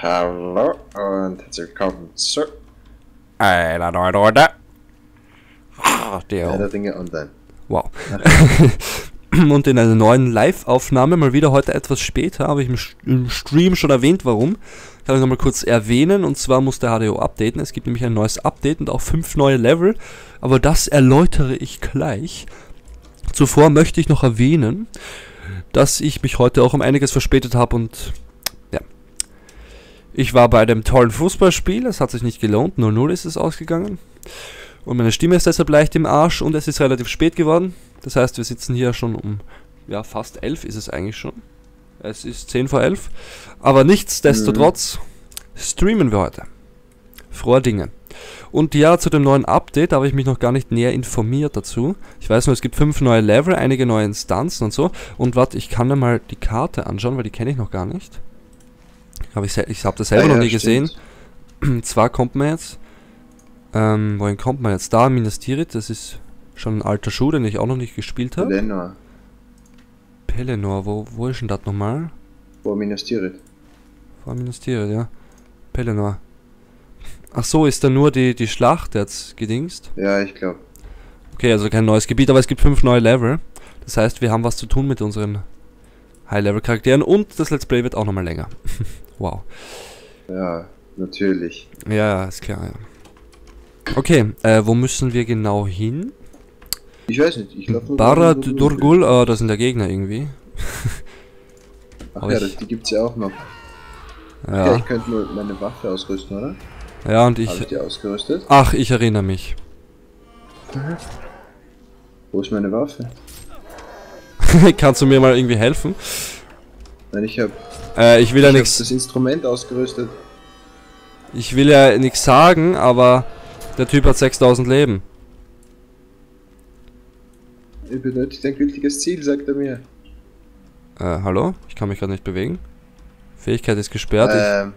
Hallo und herzlich willkommen zu Einer neuen Runde. Ah, der. der Dinge online. Wow. Und in einer neuen Live-Aufnahme, mal wieder heute etwas später, habe ich im im Stream schon erwähnt, warum. Kann ich nochmal kurz erwähnen, und zwar muss der HDO updaten. Es gibt nämlich ein neues Update und auch fünf neue Level, aber das erläutere ich gleich. Zuvor möchte ich noch erwähnen, dass ich mich heute auch um einiges verspätet habe und. Ich war bei dem tollen Fußballspiel, es hat sich nicht gelohnt, 0-0 ist es ausgegangen. Und meine Stimme ist deshalb leicht im Arsch und es ist relativ spät geworden. Das heißt, wir sitzen hier schon um, ja, fast 11 ist es eigentlich schon. Es ist 10 vor 11. Aber nichtsdestotrotz streamen wir heute. Frohe Dinge. Und ja, zu dem neuen Update habe ich mich noch gar nicht näher informiert dazu. Ich weiß nur, es gibt fünf neue Level, einige neue Instanzen und so. Und warte, ich kann mir mal die Karte anschauen, weil die kenne ich noch gar nicht. Hab ich ich habe das selber Ah, noch ja, nie gesehen. stimmt. Und zwar kommt man jetzt. Ähm, wohin kommt man jetzt? Da, Minas Tirith, das ist schon ein alter Schuh, den ich auch noch nicht gespielt habe. Lenor, Pelennor, wo, wo ist denn das nochmal? vor Minas Tirith. Vor Minas Tirith, ja. Pelennor. Ach so, ist da nur die, die Schlacht jetzt gedingst? Ja, ich glaube. Okay, also kein neues Gebiet, aber es gibt fünf neue Level. Das heißt, wir haben was zu tun mit unseren High-Level-Charakteren und das Let's Play wird auch nochmal länger. wow. Ja, natürlich. Ja, ja, ist klar, ja. Okay, äh, wo müssen wir genau hin? Ich weiß nicht, ich glaube Barad Durgul, ah, das sind der Gegner irgendwie. Ach Aber ja, das, die gibt's ja auch noch. Ja. Ja, ich könnte nur meine Waffe ausrüsten, oder? ja und ich ich. die ausgerüstet? Ach, ich erinnere mich. Wo ist meine Waffe? Kannst du mir mal irgendwie helfen? Nein, ich habe Äh, ich will ja ich hab nichts. das Instrument ausgerüstet. Ich will ja nichts sagen, aber der Typ hat 6000 Leben. Ihr benötigt ein gültiges Ziel, sagt er mir. Äh, hallo? Ich kann mich gerade nicht bewegen. Fähigkeit ist gesperrt. ähm,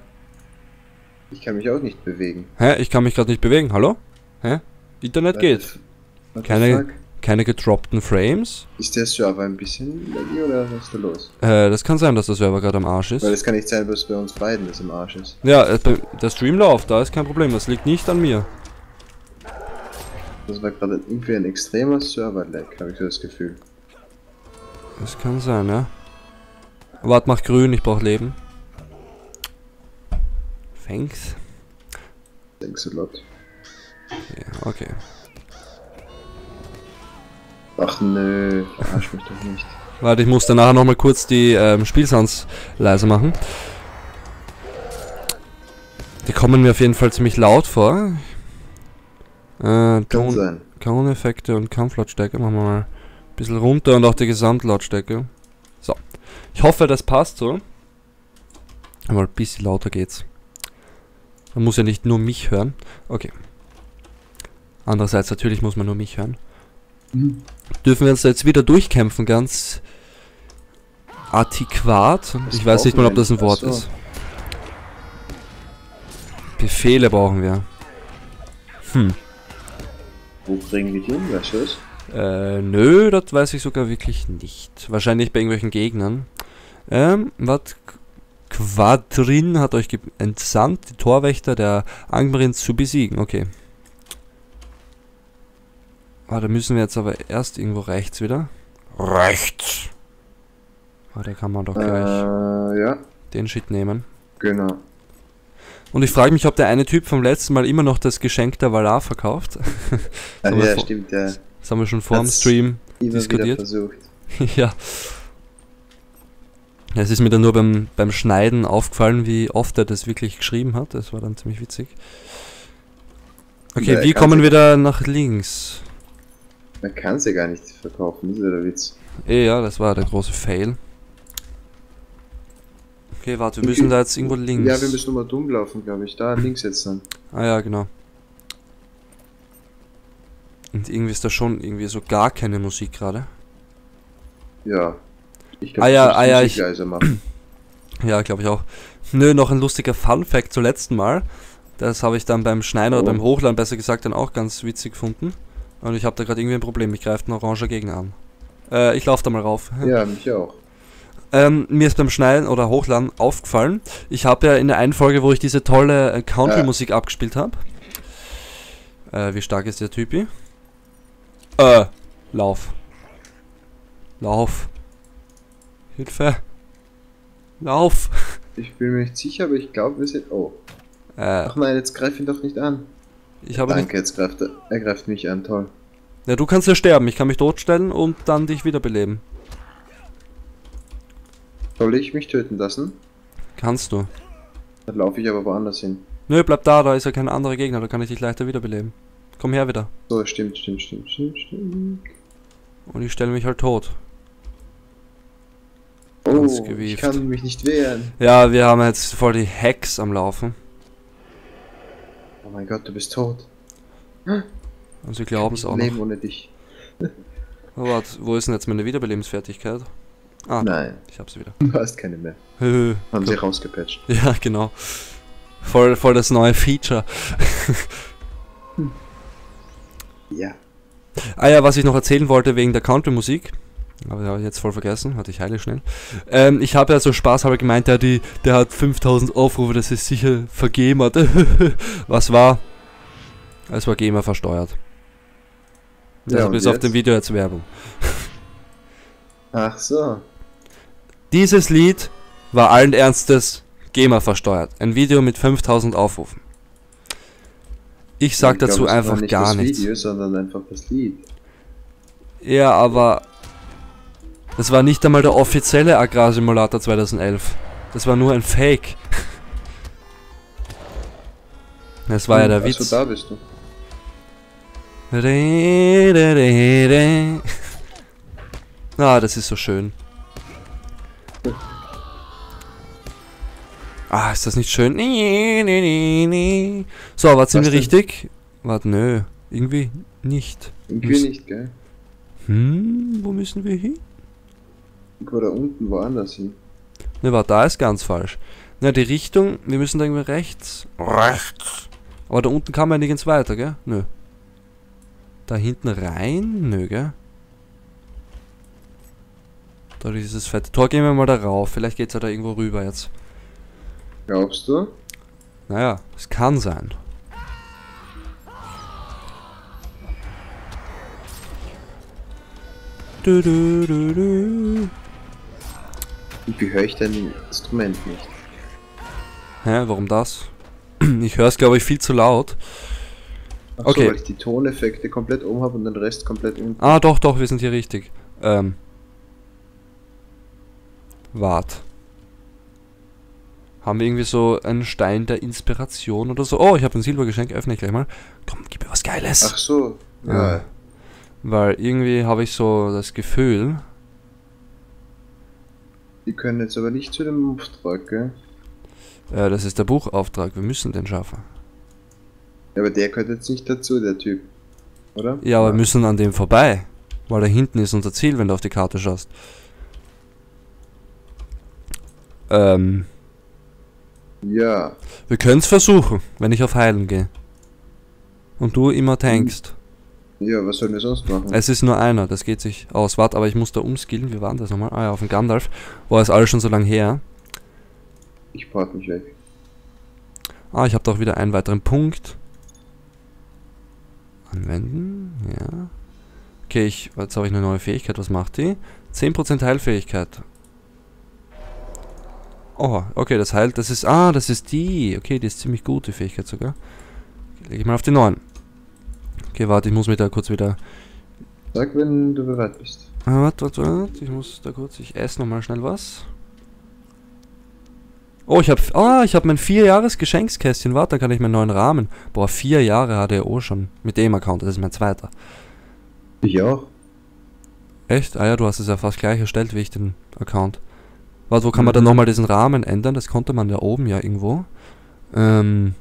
ich kann mich auch nicht bewegen. Ich, hä? Ich kann mich gerade nicht bewegen. Hallo? Hä? Internet What geht. Keine? Keine gedroppten Frames. Ist der Server ein bisschen laggy oder was ist da los? Äh, das kann sein, dass der Server gerade am Arsch ist. Weil es kann nicht sein, dass bei uns beiden das im Arsch ist. Ja, äh, der Stream läuft, da ist kein Problem. Das liegt nicht an mir. Das war gerade irgendwie ein extremer Server-Lag, habe ich so das Gefühl. Das kann sein, ja. Wart, mach grün, ich brauch Leben. Thanks. Thanks a lot. Ja, okay. Ach nö, verarsch mich doch nicht. Warte, ich muss danach nochmal kurz die ähm, Spielsounds leise machen. Die kommen mir auf jeden Fall ziemlich laut vor. Äh, Ton. Toneffekte und Kampflautstärke machen wir mal ein bisschen runter und auch die Gesamtlautstärke. So. Ich hoffe, das passt so. Aber ein bisschen lauter geht's. Man muss ja nicht nur mich hören. Okay. Andererseits natürlich muss man nur mich hören. Dürfen wir uns jetzt wieder durchkämpfen, ganz. Was Ich weiß nicht mal, ob das ein? Wort so. ist. Befehle brauchen wir. Hm. Wo kriegen wir die hin, weißt du das? Äh, nö, das weiß ich sogar wirklich nicht. Wahrscheinlich bei irgendwelchen Gegnern. Ähm, was? Quadrin hat euch ge- entsandt, die Torwächter der Angmarin zu besiegen. Okay. Ah, da müssen wir jetzt aber erst irgendwo rechts wieder. Rechts! Ah, da kann man doch gleich Äh, ja, den Shit nehmen. genau. Und ich frage mich, ob der eine Typ vom letzten Mal immer noch das Geschenk der Valar verkauft. Ah, ja, vor- stimmt, ja. Das haben wir schon vor dem Stream Immer Diskutiert? versucht. ja. Ja, Es ist mir dann nur beim, beim Schneiden aufgefallen, wie oft er das wirklich geschrieben hat. Das war dann ziemlich witzig. Okay, Ja, wie kommen wir da nach links? Man kann sie gar nicht verkaufen, das ist ja der Witz. Eh, ja, das war der große Fail. Okay, warte, wir müssen da jetzt irgendwo links. Ja, wir müssen nochmal dumm laufen, glaube ich. Da links jetzt dann. Ah ja, genau. Und irgendwie ist da schon irgendwie so gar keine Musik gerade. Ja. Ich Ah ja, das ah ja, ich- leiser machen. Ja, glaube ich auch. Nö, noch ein lustiger Fun-Fact zum letzten Mal. Das habe ich dann beim Schneiden oder Oh. beim Hochladen besser gesagt dann auch ganz witzig gefunden. Und ich habe da gerade irgendwie ein Problem. Mich greift ein oranger Gegner an. Äh, ich laufe da mal rauf. Ja, mich auch. ähm, mir ist beim Schneiden oder Hochladen aufgefallen, ich habe ja in der einen Folge, wo ich diese tolle äh, Country-Musik abgespielt habe. Äh, wie stark ist der Typi? Äh, lauf. Lauf. Hilfe. Lauf. Ich bin mir nicht sicher, aber ich glaube, wir sind. Oh. Äh, Ach nein, jetzt greif ihn doch nicht an. Ich habe. Danke, jetzt greift er. Er greift mich an, toll. Ja, du kannst ja sterben. Ich kann mich totstellen und dann dich wiederbeleben. Soll ich mich töten lassen? Kannst du. Dann laufe ich aber woanders hin. Nö, bleib da, da ist ja kein anderer Gegner, da kann ich dich leichter wiederbeleben. Komm her wieder. So, stimmt, stimmt, stimmt, stimmt, stimmt. Und ich stelle mich halt tot. Oh, ich kann mich nicht wehren. Ja, wir haben jetzt voll die Hacks am Laufen. Oh mein Gott, du bist tot. Und sie glauben es auch Leben noch. ohne dich. Oh, warte, wo ist denn jetzt meine Wiederbelebensfertigkeit? Ah, Nein, ich hab sie wieder. du hast keine mehr. Haben sie rausgepatcht. ja, genau. Voll, voll das neue Feature. Ja. Ah ja, was ich noch erzählen wollte wegen der Country-Musik. Aber habe ich jetzt voll vergessen, hatte ich heile schnell. Ähm, ich habe ja so Spaß habe gemeint, der, die, der hat 5000 Aufrufe, das ist sicher vergemert. Was war? Es war GEMA versteuert. Ja, also bis auf dem Video jetzt Werbung. Ach so. Dieses Lied war allen Ernstes GEMA versteuert. Ein Video mit 5000 Aufrufen. Ich sag Ich glaub, dazu war einfach nicht gar das nichts. Video, sondern einfach das Lied. Ja, aber das war nicht einmal der offizielle Agrarsimulator 2011. Das war nur ein Fake. Das war ja der Witz. So, da bist du. Ah, das ist so schön. Ah, ist das nicht schön? Nee, nee, nee, nee. So, was sind wir richtig? Warte, nö. Irgendwie nicht. Irgendwie nicht, gell? Hm, wo müssen wir hin? Irgendwo da unten woanders hin. Ne, warte, da ist ganz falsch. Na, die Richtung, wir müssen da irgendwie rechts. Rechts. Aber da unten kann man ja nirgends weiter, gell? Nö. Da hinten rein? Nö, gell? Da dieses fette Tor, gehen wir mal da rauf. Vielleicht geht's ja da irgendwo rüber jetzt. Glaubst du? Naja, es kann sein. Du, du, du, du. Irgendwie höre ich dein Instrument nicht. Hä, warum das? Ich höre es, glaube ich, viel zu laut. Ach Okay. so, weil ich die Toneffekte komplett oben habe und den Rest komplett unten. Ah, doch, doch, wir sind hier richtig. Ähm. Wart. Haben wir irgendwie so einen Stein der Inspiration oder so? Oh, ich habe ein Silbergeschenk, öffne ich gleich mal. Komm, gib mir was Geiles. Ach so. Ja. Weil irgendwie habe ich so das Gefühl. Die können jetzt aber nicht zu dem Auftrag, gell? Äh, das ist der Buchauftrag, wir müssen den schaffen. Ja, aber der gehört jetzt nicht dazu, der Typ. Oder? Ja, aber wir müssen an dem vorbei. Weil da hinten ist unser Ziel, wenn du auf die Karte schaust. Ähm. Ja. Wir können es versuchen, wenn ich auf Heilen gehe. Und du immer tankst. Ja, was sollen wir sonst machen? Es ist nur einer, das geht sich aus. Warte, aber ich muss da umskillen. Wie war denn das nochmal? Ah ja, auf dem Gandalf. Boah, ist alles schon so lang her. Ich port mich weg. Ah, ich habe doch wieder einen weiteren Punkt. Anwenden, ja. Okay, ich, jetzt habe ich eine neue Fähigkeit. Was macht die? 10% Heilfähigkeit. Oh, okay, das heilt, das ist, ah, das ist die. Okay, die ist ziemlich gut, die Fähigkeit sogar. Lege ich mal auf die 9. Okay, warte, ich muss mich da kurz wieder Sag, wenn du bereit bist. Ah, warte, warte, warte. Ich muss da kurz. Ich esse nochmal schnell was. Oh, ich habe. Ah, ich habe mein 4 Jahres Geschenkskästchen. Warte, da kann ich meinen neuen Rahmen. Boah, 4 Jahre HDO schon. Mit dem Account. Das ist mein zweiter. Ich auch. Echt? Ah ja, du hast es ja fast gleich erstellt wie ich den Account. Warte, wo kann man Mhm. dann nochmal diesen Rahmen ändern? Das konnte man da oben ja irgendwo. Ähm.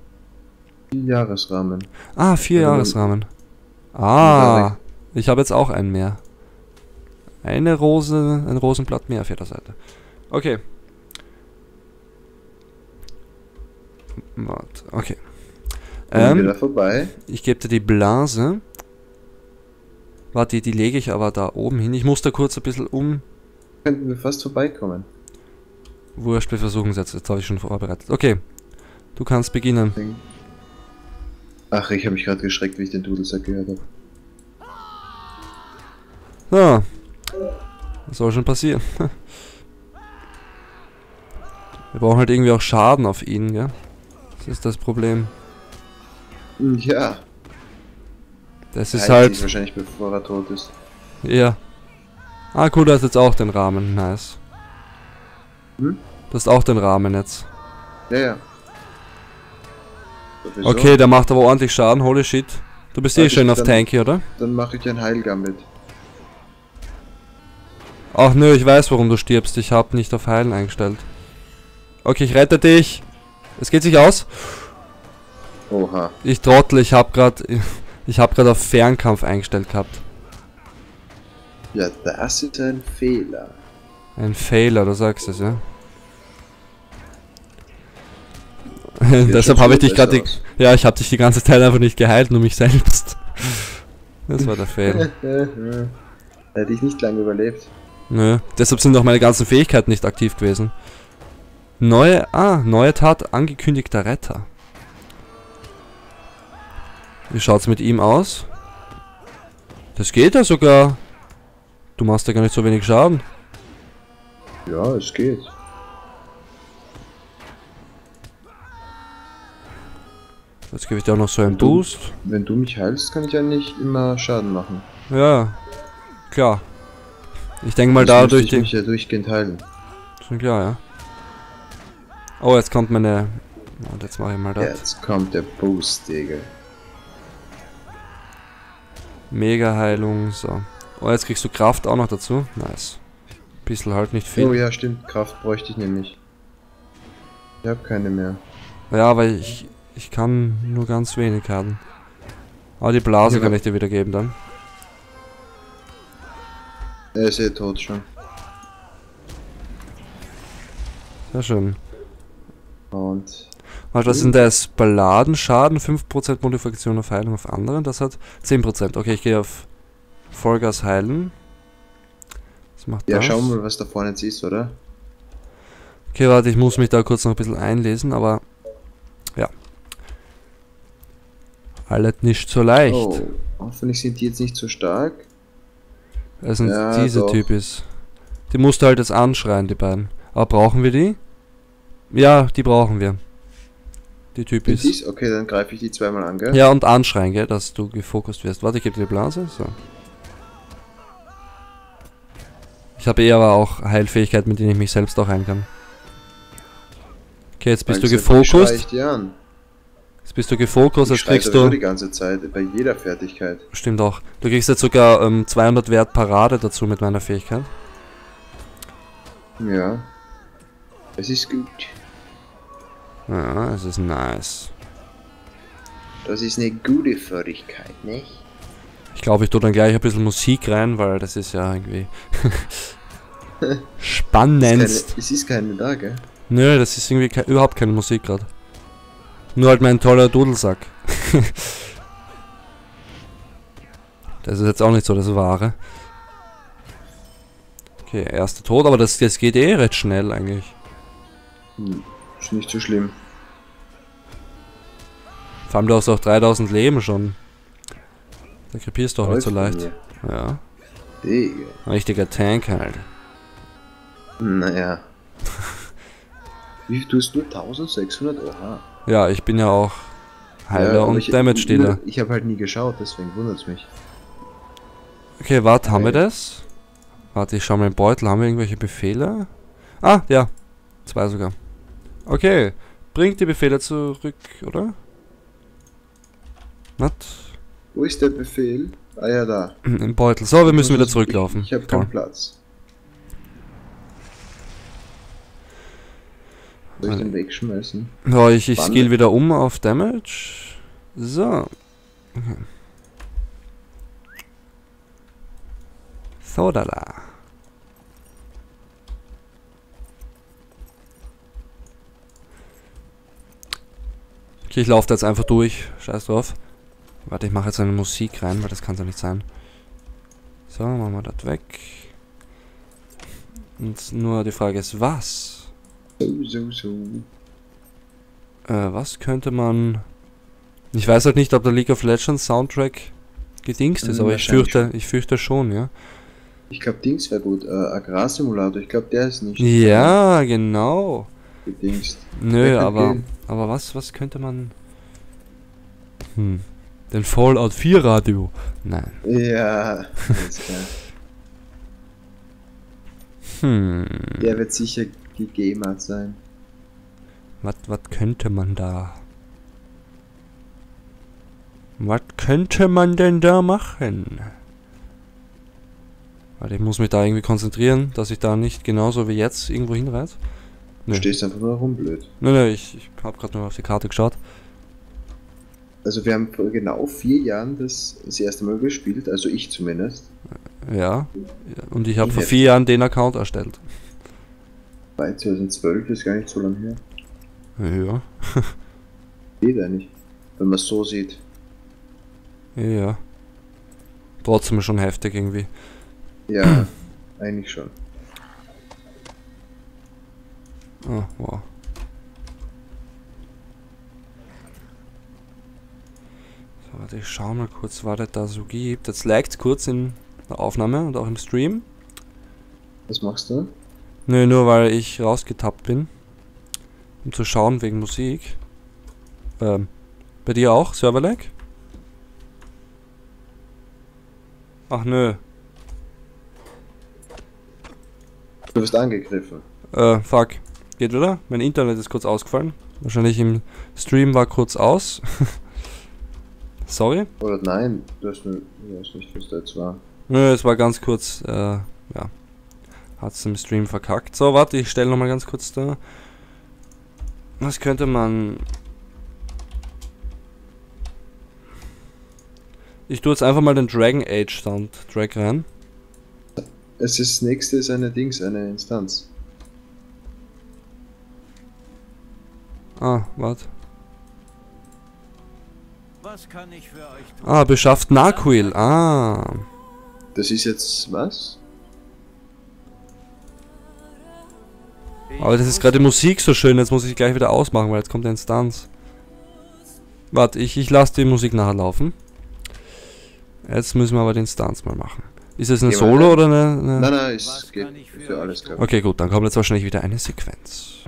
Jahresrahmen. Ah, 4 Ja, dann- Jahresrahmen. Ah, ich habe jetzt auch einen mehr. Eine Rose, ein Rosenblatt mehr auf jeder Seite. Okay. Warte, okay. Ähm, vorbei? ich gebe dir die Blase. Warte, die, die lege ich aber da oben hin. Ich muss da kurz ein bisschen um. Könnten wir fast vorbeikommen. Wurscht, wir versuchen es jetzt. Jetzt habe ich schon vorbereitet. Okay. Du kannst beginnen. Ding. Ach, ich habe mich gerade geschreckt, wie ich den Dudelsack gehört habe. So. Was soll schon passieren? Wir brauchen halt irgendwie auch Schaden auf ihn, gell? Das ist das Problem. Ja. Das ist heilt halt. wahrscheinlich bevor er tot ist. Ja. Ah, cool, du hast jetzt auch den Rahmen. Nice. Hm? Du hast auch den Rahmen jetzt. Ja, ja. Sowieso. Okay, der macht aber ordentlich Schaden. Holy shit. Du bist eh Warte, schön auf dann- Tanky, oder? Dann mache ich ein Heilgam mit. Ach nö, ich weiß, warum du stirbst. Ich hab nicht auf Heilen eingestellt. Okay, ich rette dich. Es geht sich aus. Oha. Ich trottel, ich hab grad. Ich hab grad auf Fernkampf eingestellt gehabt. Ja, das ist ein Fehler. Ein Fehler, du sagst es, ja. Deshalb habe ich dich gerade. Ja, ich habe dich die ganze Zeit einfach nicht geheilt, nur mich selbst. Das war der Fehler. Hätte ich nicht lange überlebt. Nö, deshalb sind auch meine ganzen Fähigkeiten nicht aktiv gewesen. Neue, ah, neue Tat, angekündigter Retter. Wie schaut's mit ihm aus? Das geht ja sogar. Du machst ja gar nicht so wenig Schaden. Ja, es geht. Jetzt gebe ich dir auch noch so einen Und du? Boost. Wenn du mich heilst, kann ich ja nicht immer Schaden machen. Ja, klar. Ich denke mal dadurch ich mich ja durchgehend heilen. Schon klar, ja. Oh, jetzt kommt meine... Und jetzt mache ich mal das. Jetzt kommt der Boost, Digga. Mega Heilung, so. Oh, jetzt kriegst du Kraft auch noch dazu. Nice. Bisschen halt nicht viel. Oh ja, stimmt. Kraft bräuchte ich nämlich. Ich habe keine mehr. Ja, weil ich, ich kann nur ganz wenig haben. Aber die Blase Ja, kann ich dir wieder geben dann. Er ist eh tot schon. Sehr schön. Und Was was sind das? Balladenschaden, 5% Modifikation auf Heilung auf anderen, das hat 10%. Okay, ich gehe auf Vollgas heilen. Was macht ja, das? schau mal, was da vorne jetzt ist, oder? Okay, warte, ich muss mich da kurz noch ein bisschen einlesen, aber ja. Alles nicht so leicht. Oh, hoffentlich sind die jetzt nicht so stark. Also Ja, dieser doch. Typ ist. Die musst du halt jetzt anschreien, die beiden. Aber brauchen wir die? Ja, die brauchen wir. Die Typ Sind ist. die's? Okay, dann greife ich die zweimal an, gell? Ja, und anschreien, gell, dass du gefokust wirst. Warte, ich gebe dir die Blase. So. Ich habe eh aber auch Heilfähigkeiten, mit denen ich mich selbst auch heilen kann. Okay, jetzt bist du Weil schrei gefokust. Jetzt bist du gefokust, jetzt kriegst du. die ganze Zeit, bei jeder Fertigkeit. Stimmt auch. Du kriegst jetzt sogar ähm, 200 Wert Parade dazu mit meiner Fähigkeit. Ja. Es ist gut. Ja, es ist nice. Das ist eine gute Fertigkeit, nicht? Ich glaube, ich tue dann gleich ein bisschen Musik rein, weil das ist ja irgendwie spannendst. Keine, es ist keine da, gell? Nö, das ist irgendwie ke überhaupt keine Musik gerade. Nur halt mein toller Dudelsack. das ist jetzt auch nicht so das Wahre. Okay, erster Tod, aber das, das geht eh recht schnell eigentlich. Hm, ist nicht so schlimm. Vor allem du hast auch 3000 Leben schon. Da krepierst du auch nicht so leicht. bei Ja, mir. Digga. ein richtiger Tank halt. Naja. Wie viel tust du? 1600? Oha. Ja, ich bin ja auch Heiler Ja, und ich- Damage-Dealer. Ich habe halt nie geschaut, deswegen wundert's mich. Okay, warte, haben wir das? Warte, ich schau mal im Beutel. Haben wir irgendwelche Befehle? Ah, ja. Zwei sogar. Okay. Bringt die Befehle zurück, oder? Was? Wo ist der Befehl? Ah ja, da. Im Beutel. So, wir müssen wieder Ich- zurücklaufen. Ich, ich habe keinen Platz. Soll ich den wegschmeißen? Ja, ich, ich skill wieder um auf Damage. So. Okay. So, da da. Okay, ich laufe da jetzt einfach durch. Scheiß drauf. Warte, ich mache jetzt eine Musik rein, weil das kann ja nicht sein. So, machen wir das weg. Und nur die Frage ist, was? So, so, so. Äh, was könnte man... Ich weiß halt nicht, ob der League of Legends Soundtrack gedingst ist, Hm, aber ich fürchte, ich fürchte schon, ja. Ich glaube, Dings wäre gut. Äh, Agrarsimulator, ich glaube, der ist nicht Ja, genau. gedingst. Nö, aber, gehen. aber was, was könnte man... Hm. Den Fallout 4 Radio. Nein. Ja, alles klar. Hm. Der wird sicher gegamert sein. Was, was könnte man da? Was könnte man denn da machen? Warte, ich muss mich da irgendwie konzentrieren, dass ich da nicht genauso wie jetzt irgendwo hinreiß. Du Nee. stehst einfach nur rum, blöd. Nein, nein, ich, ich habe gerade nur auf die Karte geschaut. Also wir haben vor genau vier Jahren das das erste Mal gespielt, also ich zumindest. Ja. Und ich habe vor vier Jahren den Account erstellt. Bei 2012 ist gar nicht so lange her. Ja. Geht eigentlich. Wenn man es so sieht. Ja. Trotzdem schon heftig irgendwie. Ja, eigentlich schon. Ah, wow. So, warte, ich schau mal kurz, was es da so gibt. Jetzt laggt kurz in der Aufnahme und auch im Stream. Was machst du? Nö, nur weil ich rausgetappt bin. Um zu schauen wegen Musik. Ähm, bei dir auch? Serverlag? Ach nö. Du wirst angegriffen. Äh, fuck. Geht wieder? Mein Internet ist kurz ausgefallen. Wahrscheinlich im Stream war kurz aus. Sorry. Oder nein, du hast nur. Ich weiß nicht, was da jetzt war. Nö, es war ganz kurz, äh, ja. Hat's im Stream verkackt. So, warte, ich stelle nochmal ganz kurz da. Was könnte man. Ich tue jetzt einfach mal den Dragon Age Soundtrack rein. Es ist das nächste ist eine Dings, eine Instanz. Ah, warte. Was kann ich für euch tun? Ah, beschafft Naquil. Ah. Das ist jetzt was? Aber das ist gerade die Musik so schön, jetzt muss ich gleich wieder ausmachen, weil jetzt kommt eine Instanz. Warte, ich, ich lasse die Musik nachher laufen. Jetzt müssen wir aber die Instanz mal machen. Ist es eine Solo oder eine... eine Nein, nein, es geht für alles, ich. Okay, gut, dann kommt jetzt wahrscheinlich wieder eine Sequenz.